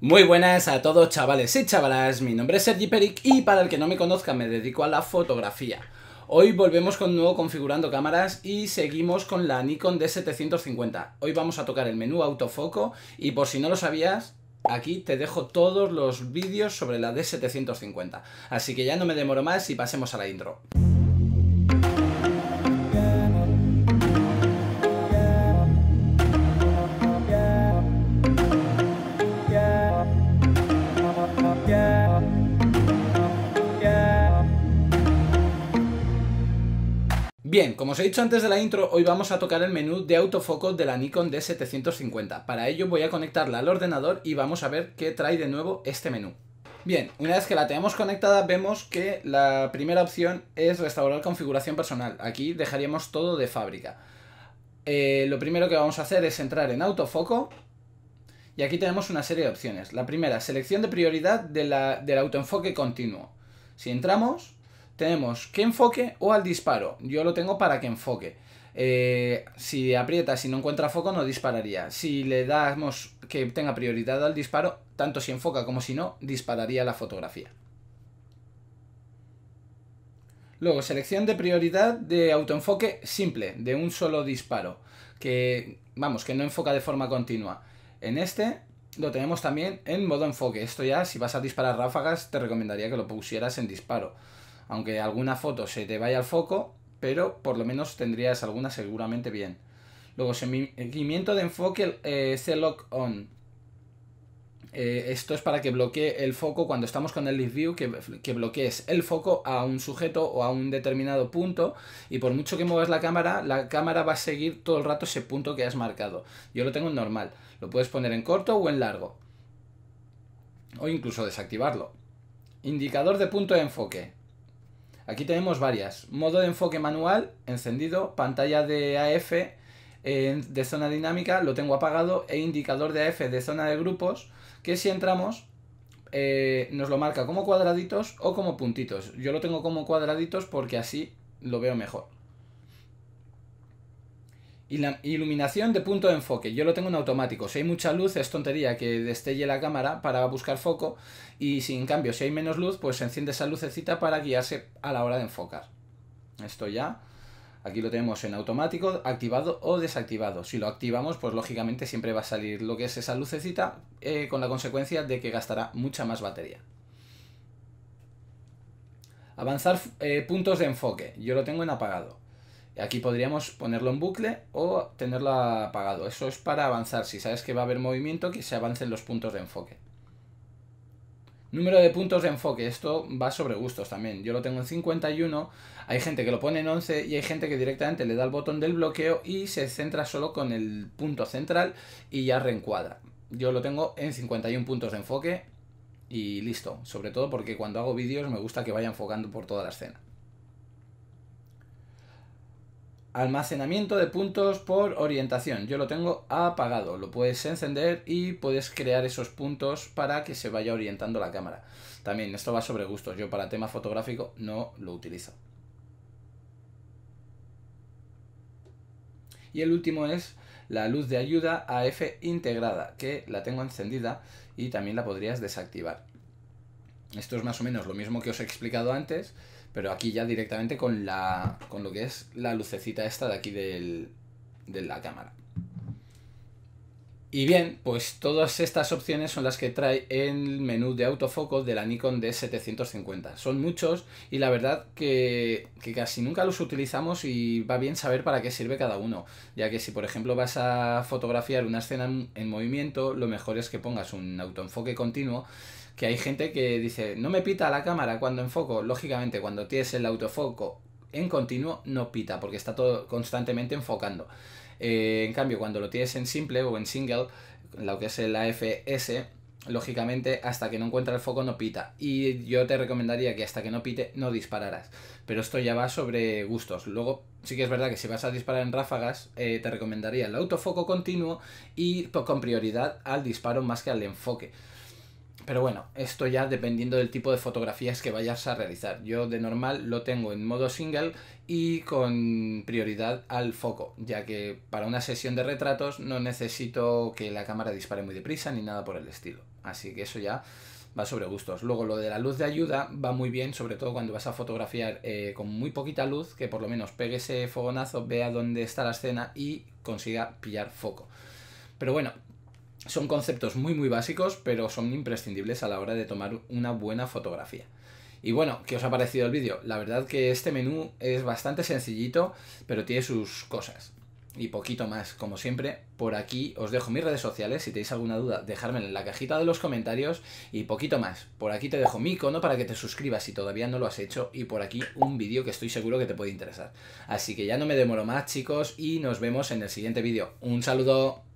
Muy buenas a todos chavales y chavalas, mi nombre es Sergi Peric y para el que no me conozca me dedico a la fotografía. Hoy volvemos con nuevo configurando cámaras y seguimos con la Nikon D750. Hoy vamos a tocar el menú autofoco y por si no lo sabías, aquí te dejo todos los vídeos sobre la D750. Así que ya no me demoro más y pasemos a la intro. Bien, como os he dicho antes de la intro, hoy vamos a tocar el menú de autofoco de la Nikon D750. Para ello voy a conectarla al ordenador y vamos a ver qué trae de nuevo este menú. Bien, una vez que la tenemos conectada vemos que la primera opción es restaurar configuración personal. Aquí dejaríamos todo de fábrica. Eh, lo primero que vamos a hacer es entrar en autofoco y aquí tenemos una serie de opciones. La primera, selección de prioridad del autoenfoque continuo. Si entramos, tenemos que enfoque o al disparo. Yo lo tengo para que enfoque. Eh, si aprieta, si no encuentra foco, no dispararía. Si le damos que tenga prioridad al disparo, tanto si enfoca como si no, dispararía la fotografía. Luego, selección de prioridad de autoenfoque simple, de un solo disparo. Que, vamos, que no enfoca de forma continua. En este lo tenemos también en modo enfoque. Esto ya, si vas a disparar ráfagas, te recomendaría que lo pusieras en disparo aunque alguna foto se te vaya al foco, pero por lo menos tendrías alguna seguramente bien. Luego, seguimiento de enfoque eh, C-Lock On. Eh, esto es para que bloquee el foco cuando estamos con el Leaf View, que, que, bloquees el foco a un sujeto o a un determinado punto y por mucho que muevas la cámara, la cámara va a seguir todo el rato ese punto que has marcado. Yo lo tengo en normal, lo puedes poner en corto o en largo. O incluso desactivarlo. Indicador de punto de enfoque. Aquí tenemos varias. Modo de enfoque manual, encendido, pantalla de AF de zona dinámica, lo tengo apagado, e indicador de AF de zona de grupos, que si entramos eh, nos lo marca como cuadraditos o como puntitos. Yo lo tengo como cuadraditos porque así lo veo mejor. Iluminación de punto de enfoque, yo lo tengo en automático. Si hay mucha luz, es tontería que destelle la cámara para buscar foco. Y si en cambio, si hay menos luz, pues se enciende esa lucecita para guiarse a la hora de enfocar. Esto ya, aquí lo tenemos en automático, activado o desactivado. Si lo activamos, pues lógicamente siempre va a salir lo que es esa lucecita, eh, con la consecuencia de que gastará mucha más batería. Avanzar eh, puntos de enfoque, yo lo tengo en apagado. Aquí podríamos ponerlo en bucle o tenerlo apagado. Eso es para avanzar. Si sabes que va a haber movimiento, que se avancen los puntos de enfoque. Número de puntos de enfoque. Esto va sobre gustos también. Yo lo tengo en 51. Hay gente que lo pone en 11 y hay gente que directamente le da el botón del bloqueo y se centra solo con el punto central y ya reencuadra. Yo lo tengo en 51 puntos de enfoque y listo. Sobre todo porque cuando hago vídeos me gusta que vaya enfocando por toda la escena. Almacenamiento de puntos por orientación. Yo lo tengo apagado. Lo puedes encender y puedes crear esos puntos para que se vaya orientando la cámara. También esto va sobre gustos. Yo para tema fotográfico no lo utilizo. Y el último es la luz de ayuda AF integrada, que la tengo encendida y también la podrías desactivar. Esto es más o menos lo mismo que os he explicado antes, pero aquí ya directamente con, la, con lo que es la lucecita esta de aquí del, de la cámara. Y bien, pues todas estas opciones son las que trae el menú de autofoco de la Nikon D750. Son muchos y la verdad que, que, casi nunca los utilizamos y va bien saber para qué sirve cada uno. Ya que si por ejemplo vas a fotografiar una escena en movimiento, lo mejor es que pongas un autoenfoque continuo que hay gente que dice, no me pita la cámara cuando enfoco. Lógicamente, cuando tienes el autofoco en continuo, no pita, porque está todo constantemente enfocando. Eh, en cambio, cuando lo tienes en simple o en single, lo que es el AFS, lógicamente hasta que no encuentra el foco no pita. Y yo te recomendaría que hasta que no pite no dispararas. Pero esto ya va sobre gustos. Luego sí que es verdad que si vas a disparar en ráfagas, eh, te recomendaría el autofoco continuo y con prioridad al disparo más que al enfoque. Pero bueno, esto ya dependiendo del tipo de fotografías que vayas a realizar. Yo de normal lo tengo en modo single y con prioridad al foco, ya que para una sesión de retratos no necesito que la cámara dispare muy deprisa ni nada por el estilo. Así que eso ya va sobre gustos. Luego lo de la luz de ayuda va muy bien, sobre todo cuando vas a fotografiar eh, con muy poquita luz, que por lo menos pegue ese fogonazo, vea dónde está la escena y consiga pillar foco. Pero bueno, son conceptos muy muy básicos, pero son imprescindibles a la hora de tomar una buena fotografía. Y bueno, ¿qué os ha parecido el vídeo? La verdad que este menú es bastante sencillito, pero tiene sus cosas y poquito más. Como siempre, por aquí os dejo mis redes sociales. Si tenéis alguna duda, dejármela en la cajita de los comentarios. Y poquito más. Por aquí te dejo mi icono para que te suscribas si todavía no lo has hecho. Y por aquí un vídeo que estoy seguro que te puede interesar. Así que ya no me demoro más, chicos, y nos vemos en el siguiente vídeo. Un saludo.